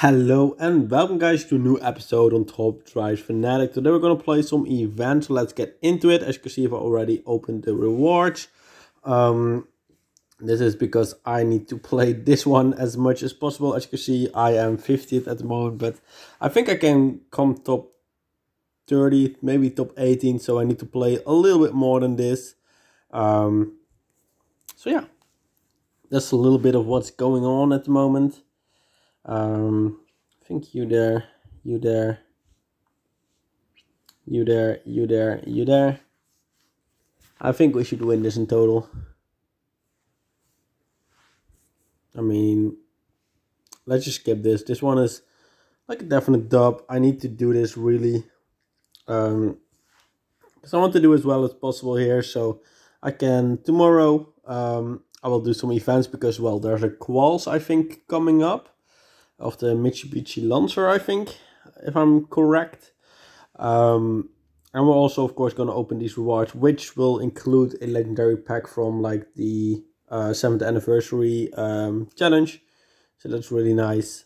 Hello and welcome guys to a new episode on Top Drives Fanatic. Today we're going to play some events, so let's get into it. As you can see, I've already opened the rewards. Um, this is because I need to play this one as much as possible. As you can see, I am 50th at the moment, but I think I can come top 30, maybe top 18, so I need to play a little bit more than this. Um, so yeah, that's a little bit of what's going on at the moment. Um, I think you there, you there, you there, you there, you there. I think we should win this in total. I mean, let's just skip this. This one is like a definite dub. I need to do this really. Um, because I want to do as well as possible here. So I can tomorrow. Um, I will do some events because well, there's a quals I think coming up of the Mitsubishi Lancer, I think, if I'm correct. Um, and we're also, of course, going to open these rewards, which will include a legendary pack from like the uh, 7th anniversary um, challenge. So that's really nice.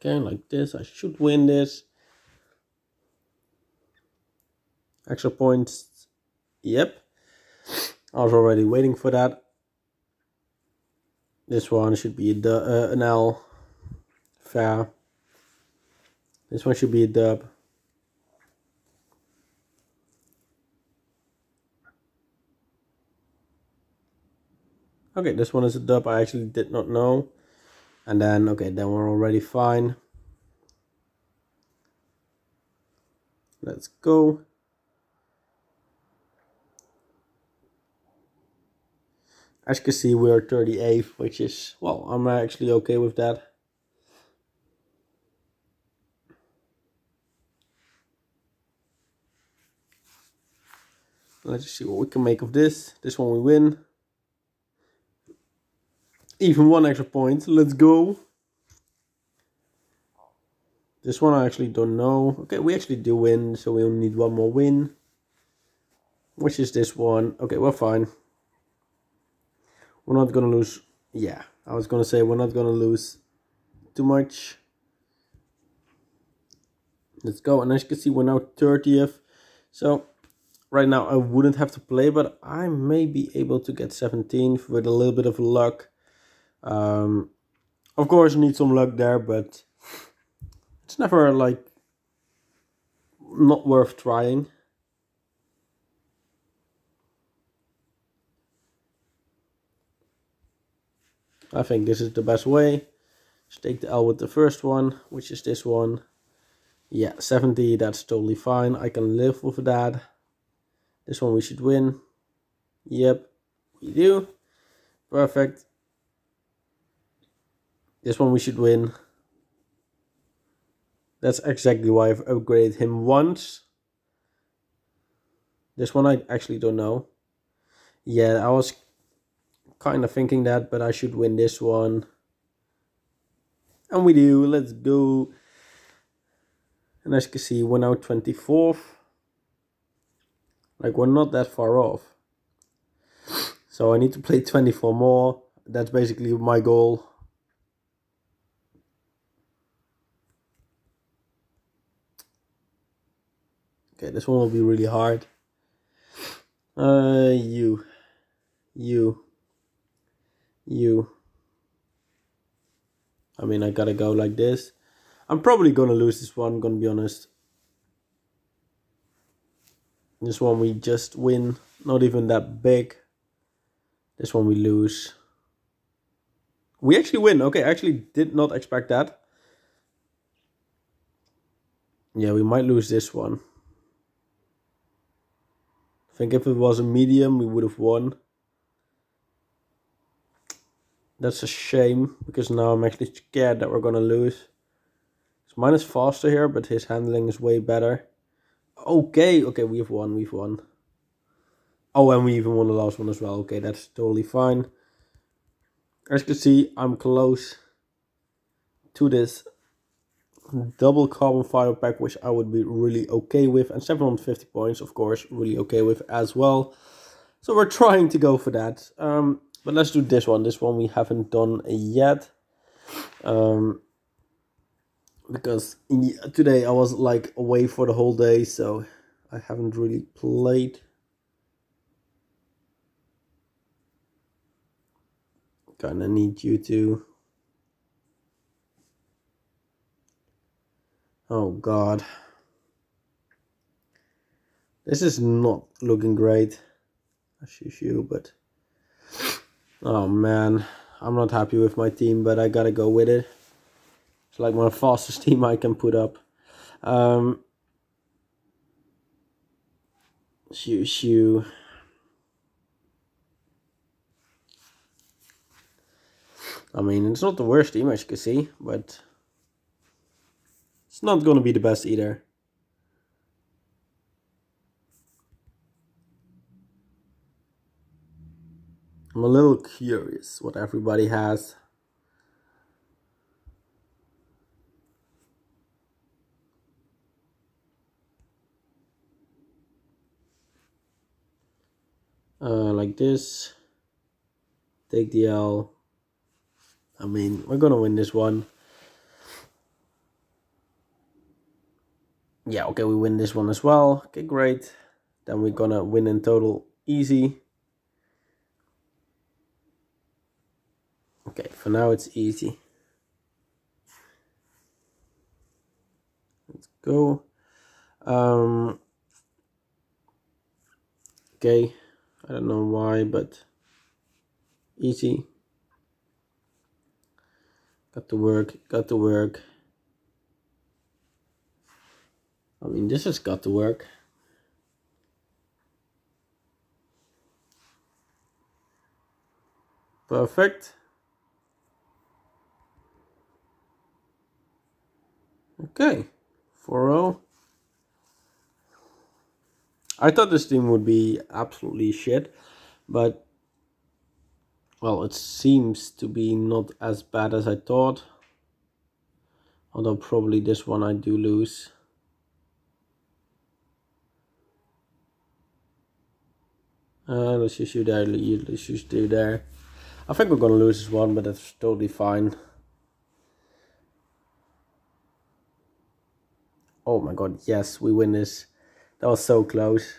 Okay, like this. I should win this. Extra points. Yep. I was already waiting for that. This one should be du uh, an L. Fair. This one should be a dub. Okay, this one is a dub. I actually did not know. And then, okay, then we're already fine. Let's go. As you can see, we're 38th, which is, well, I'm actually okay with that. Let's see what we can make of this. This one we win. Even one extra point. Let's go. This one I actually don't know. Okay, we actually do win, so we only need one more win. Which is this one. Okay, we're fine. We're not going to lose. Yeah, I was going to say we're not going to lose too much. Let's go. And as you can see, we're now 30th. So right now I wouldn't have to play, but I may be able to get 17th with a little bit of luck. Um, of course, need some luck there, but it's never like not worth trying. I think this is the best way. Just take the L with the first one, which is this one. Yeah, 70, that's totally fine. I can live with that. This one we should win. Yep, we do. Perfect. This one we should win. That's exactly why I've upgraded him once. This one I actually don't know. Yeah, I was kind of thinking that, but I should win this one. And we do. Let's go. And as you can see, we're now 24th. Like, we're not that far off. So I need to play 24 more. That's basically my goal. Okay, this one will be really hard. Uh, you. You you. I mean, I gotta go like this. I'm probably gonna lose this one, gonna be honest. This one we just win, not even that big. This one we lose. We actually win. Okay, I actually did not expect that. Yeah, we might lose this one. I think if it was a medium, we would have won. That's a shame, because now I'm actually scared that we're going to lose. So mine is faster here, but his handling is way better. Okay, okay, we've won, we've won. Oh, and we even won the last one as well. Okay, that's totally fine. As you can see, I'm close to this double carbon fiber pack, which I would be really okay with. And 750 points, of course, really okay with as well. So we're trying to go for that. Um, but let's do this one. This one we haven't done yet. Um, because in, today I was like away for the whole day, so I haven't really played. Kinda need you to. Oh god. This is not looking great. I As you, but oh man, I'm not happy with my team, but I gotta go with it. It's like my fastest team I can put up. Um, shoo shoo. I mean, it's not the worst team as you can see, but it's not to be the best either. I'm a little curious what everybody has. Uh, like this. Take the L. I mean, we're gonna win this one. Yeah, okay, we win this one as well. Okay, great. Then we're gonna win in total easy. Okay, for now it's easy. Let's go. Um, okay, I don't know why, but easy. Got to work, got to work. I mean, this has got to work. Perfect. Okay, 4-0. I thought this team would be absolutely shit, but well, it seems to be not as bad as I thought. Although probably this one I do lose. Uh, let's just shoot there, let's just do there. I think we're gonna lose this one, but that's totally fine. Oh my god, yes, we win this. That was so close.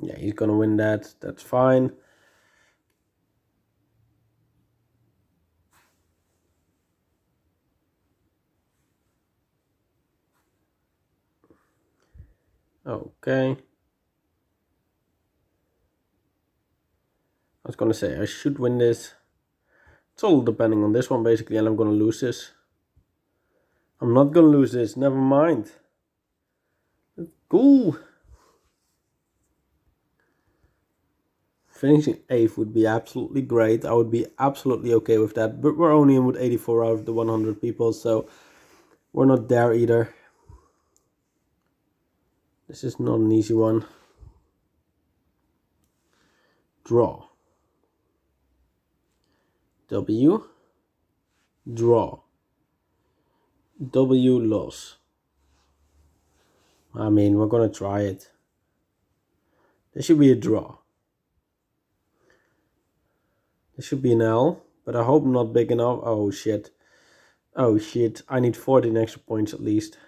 Yeah, he's gonna win that. That's fine. Okay. I was gonna say I should win this. It's all depending on this one basically and I'm gonna lose this. I'm not gonna lose this, never mind. Cool. Finishing 8th would be absolutely great. I would be absolutely okay with that. But we're only in with 84 out of the 100 people, so we're not there either. This is not an easy one. Draw. W. Draw. W loss. I mean, we're gonna try it. There should be a draw. There should be an L, but I hope not big enough. Oh shit. Oh shit, I need 14 extra points at least.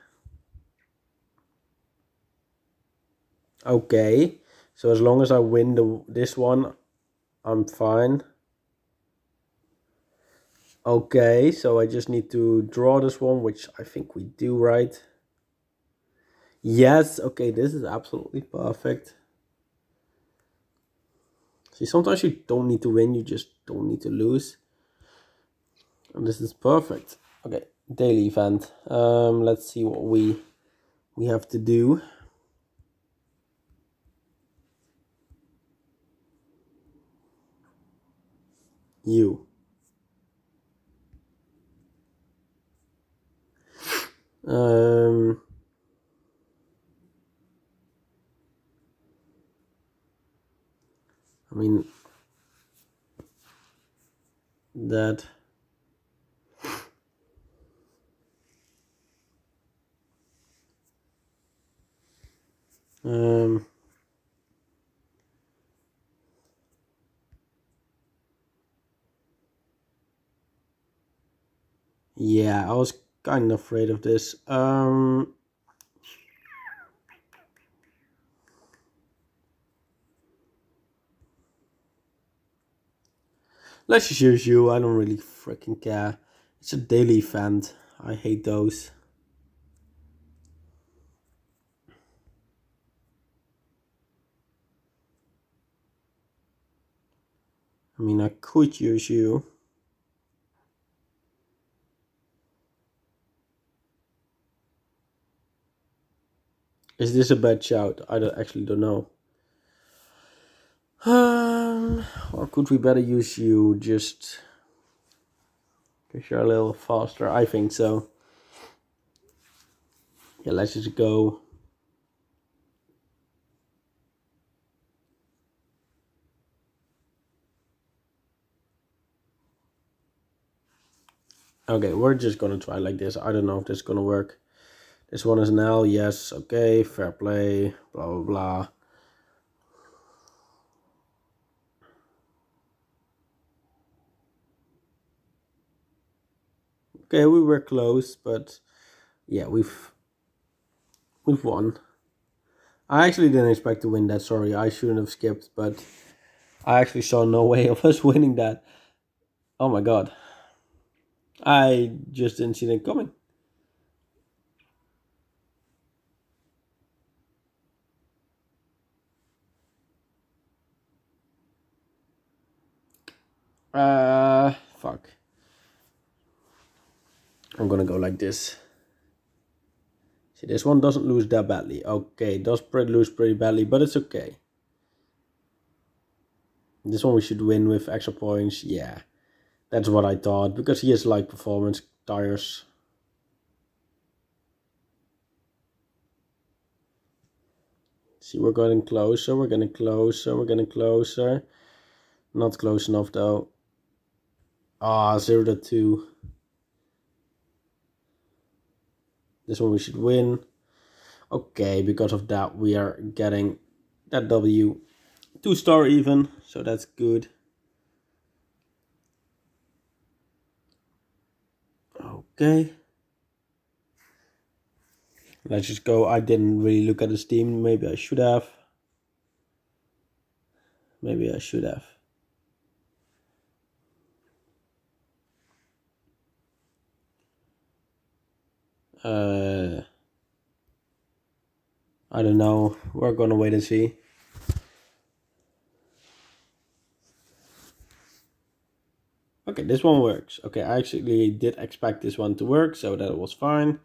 Okay, so as long as I win the this one, I'm fine. Okay, so I just need to draw this one, which I think we do right. Yes, okay, this is absolutely perfect. See, sometimes you don't need to win, you just don't need to lose. And this is perfect. Okay, daily event. Um, let's see what we we have to do. You. Um, I mean, that. Um, yeah, I was kind of afraid of this. Um, let's just use you. I don't really freaking care. It's a daily event. I hate those. I mean, I could use you. Is this a bad shout? I don't, actually don't know. Um, or could we better use you just because you're a little faster? I think so. Yeah, let's just go. Okay, we're just gonna try like this. I don't know if this is gonna work. This one is an L, yes, okay, fair play, blah blah blah. Okay, we were close, but yeah, we've we've won. I actually didn't expect to win that. Sorry, I shouldn't have skipped, but I actually saw no way of us winning that. Oh my god. I just didn't see that coming. Uh, fuck. I'm gonna go like this. See, this one doesn't lose that badly. Okay, does pretty lose pretty badly, but it's okay. This one we should win with extra points. Yeah, that's what I thought, because he has like performance tires. See, we're getting closer, we're getting closer, we're getting closer. Not close enough though. Ah, 0 to 2. This one we should win. Okay, because of that we are getting that W. 2 star even, so that's good. Okay. Let's just go. I didn't really look at the Steam. Maybe I should have. Maybe I should have. Uh, I don't know. We're gonna wait and see. Okay, this one works. Okay, I actually did expect this one to work, so that was fine.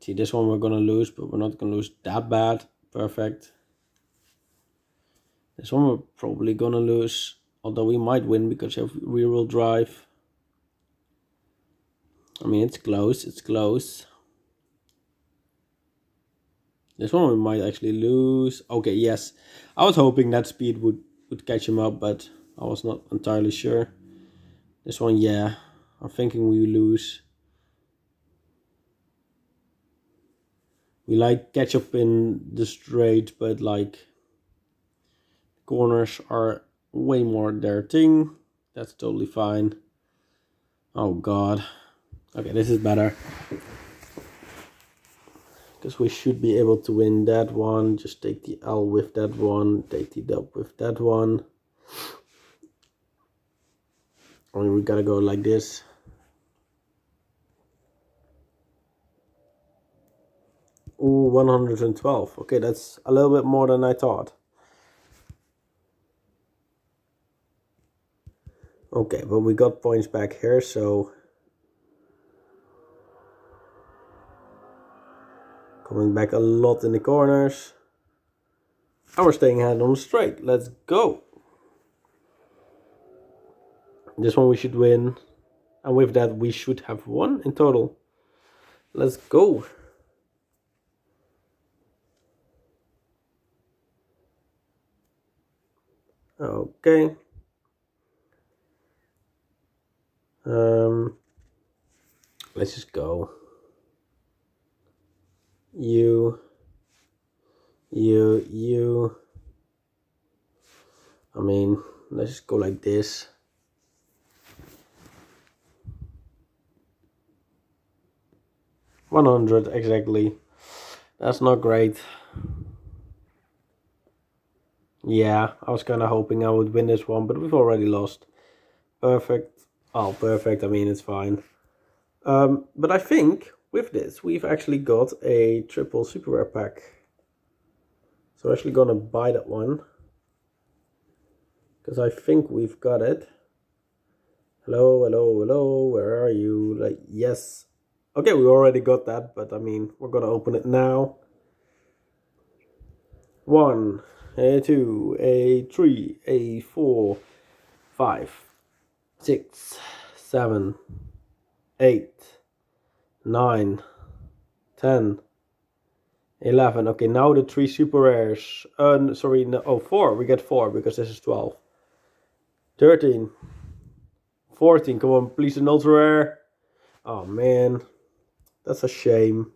See, this one we're gonna lose, but we're not gonna lose that bad. Perfect. This one we're probably gonna lose, although we might win because of rear-wheel drive. I mean, it's close, it's close. This one we might actually lose. Okay, yes. I was hoping that speed would, would catch him up, but I was not entirely sure. This one, yeah. I'm thinking we lose. We like catch up in the straight, but like corners are way more their thing. That's totally fine. Oh god. Okay, this is better because we should be able to win that one. Just take the L with that one. Take the dub with that one. Only we gotta go like this. Ooh, 112 okay that's a little bit more than I thought. Okay but we got points back here so Coming back a lot in the corners. And we're staying ahead on the straight. Let's go. This one we should win. And with that we should have one in total. Let's go. Okay. Um, let's just go you, you, you. I mean, let's just go like this. 100 exactly. That's not great. Yeah, I was kind of hoping I would win this one, but we've already lost. Perfect. Oh, perfect. I mean, it's fine. Um, but I think with this, we've actually got a triple super rare pack. So I'm actually going to buy that one. Because I think we've got it. Hello, hello, hello, where are you? Like, yes. Okay, we already got that, but I mean, we're going to open it now. One, a two, a three, a four, five, six, seven, eight, nine, ten, eleven. Okay, now the three super rares. Uh, sorry, no, oh, four. We get four because this is 12. 13. 14. Come on, please, an ultra rare. Oh, man. That's a shame.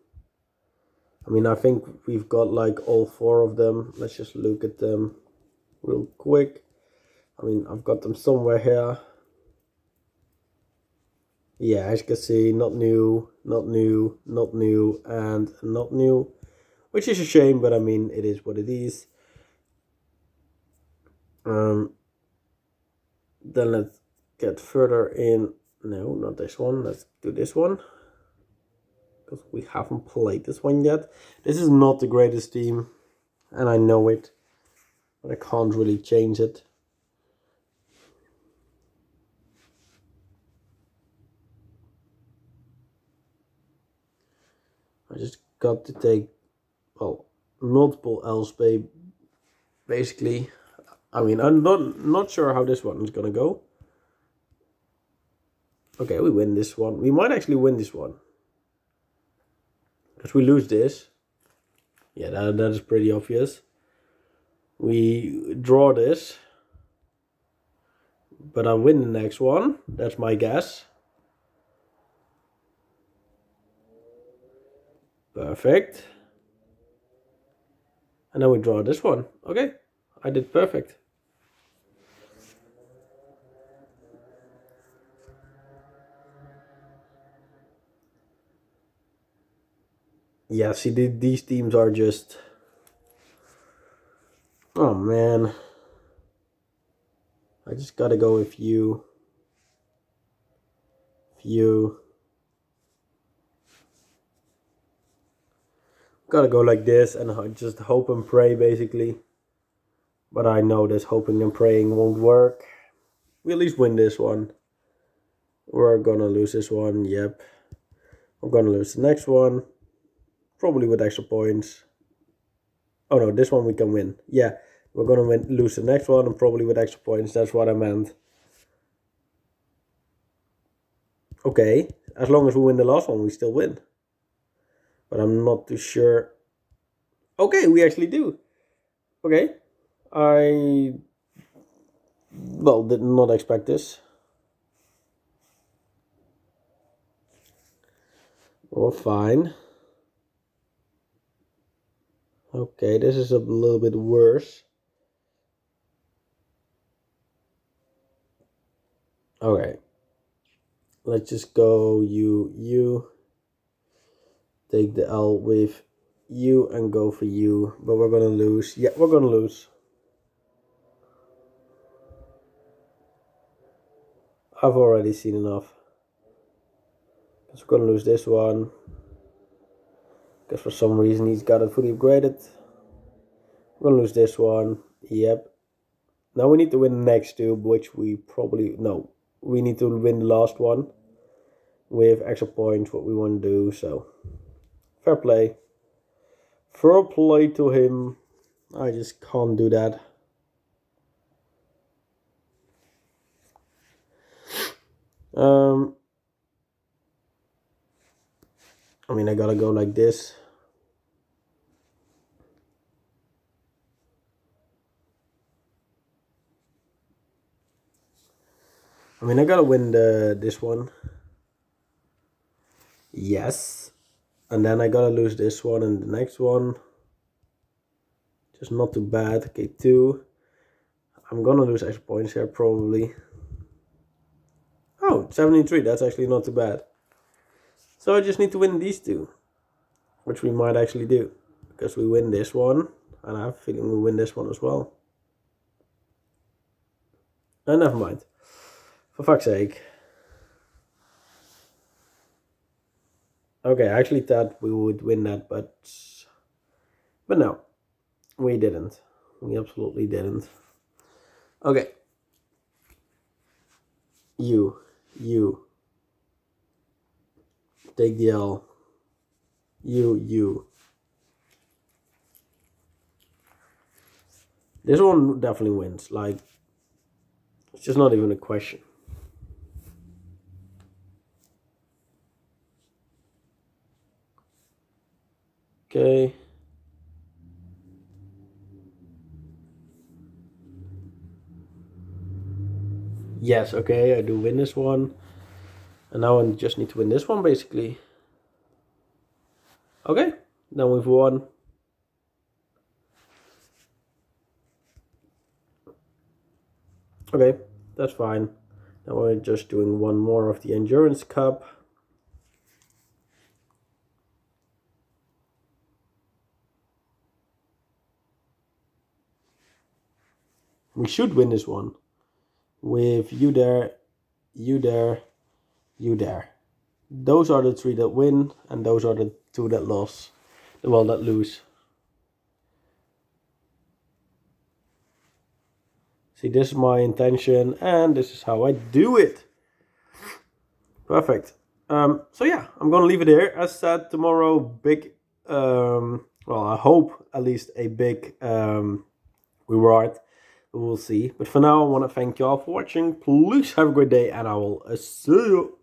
I mean, I think we've got like all four of them. Let's just look at them real quick. I mean, I've got them somewhere here. Yeah, as you can see, not new, not new, not new, and not new. Which is a shame, but I mean, it is what it is. Um, then let's get further in. No, not this one. Let's do this one because we haven't played this one yet. This is not the greatest team, and I know it, but I can't really change it. I just got to take, well, multiple L's, basically. I mean, I'm not, not sure how this one is going to go. Okay, we win this one. We might actually win this one. Because we lose this, yeah, that, that is pretty obvious. We draw this, but I win the next one. That's my guess. Perfect. And then we draw this one. Okay, I did perfect. yeah, see, these teams are just. Oh man. I just gotta go with you. You. Gotta go like this and just hope and pray basically. But I know this hoping and praying won't work. We at least win this one. We're gonna lose this one, yep. We're gonna lose the next one. Probably with extra points. Oh no, this one we can win. Yeah, we're gonna win, lose the next one and probably with extra points. That's what I meant. Okay, as long as we win the last one, we still win. But I'm not too sure. Okay, we actually do. Okay, I well did not expect this. Well, fine. Okay, this is a little bit worse. Okay. Let's just go you, you. Take the L with you and go for you. But we're gonna lose. Yeah, we're gonna lose. I've already seen enough. Because we're gonna lose this one. Because for some reason he's got it fully upgraded. We're going to lose this one. Yep. Now we need to win the next two, which we probably... No. We need to win the last one. With extra points, what we want to do. So, fair play. Fair play to him. I just can't do that. Um, I mean, I gotta go like this. I mean, I gotta win the this one. Yes. And then I gotta lose this one and the next one. Just not too bad. Okay, two. I'm gonna lose extra points here, probably. Oh, 73. That's actually not too bad. So I just need to win these two. which we might actually do because we win this one and I have a feeling we win this one as well. And never mind. For fuck's sake. Okay, I actually thought we would win that, but but no, we didn't. We absolutely didn't. Okay. You, you. Take the L. You, you. This one definitely wins. Like, it's just not even a question. Okay. Yes, okay, I do win this one. And now I just need to win this one, basically. Okay, then we've won. Okay, that's fine. Now we're just doing one more of the Endurance Cup. We should win this one. With you there, you there, you there. Those are the three that win, and those are the two that lose. Well, that lose. See, this is my intention, and this is how I do it. Perfect. Um, so yeah, I'm gonna leave it here. As said, tomorrow, big, um, well, I hope at least a big um, reward we'll see. But for now, I want to thank you all for watching. Please have a great day, and I will see you.